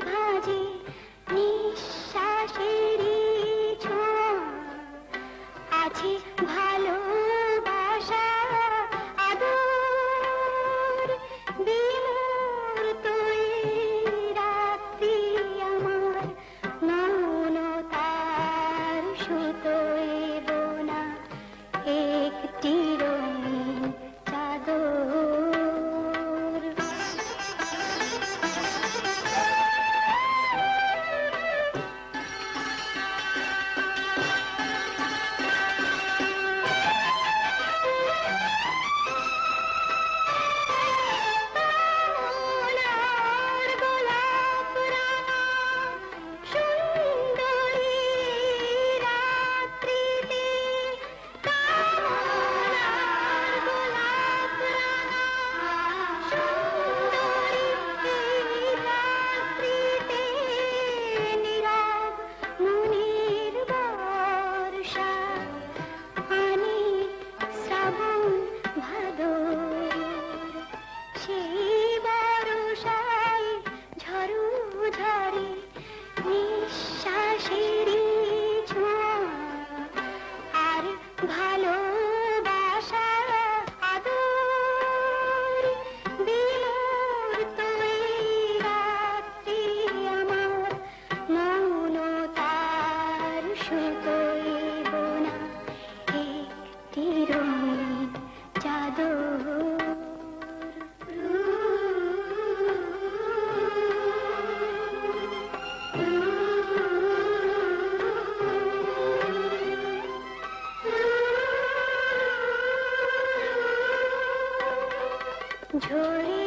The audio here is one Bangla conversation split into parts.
ভাজে নিঃশ্বাসের ছোঁয়া। আছে Tony.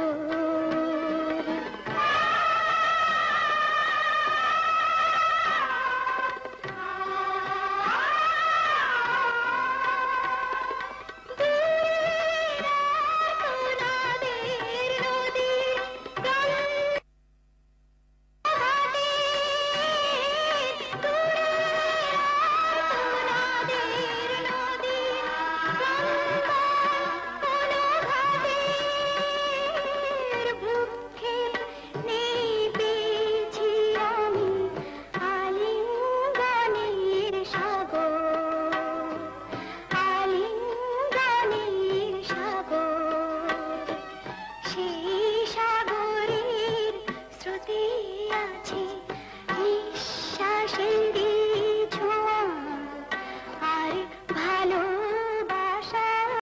को 一。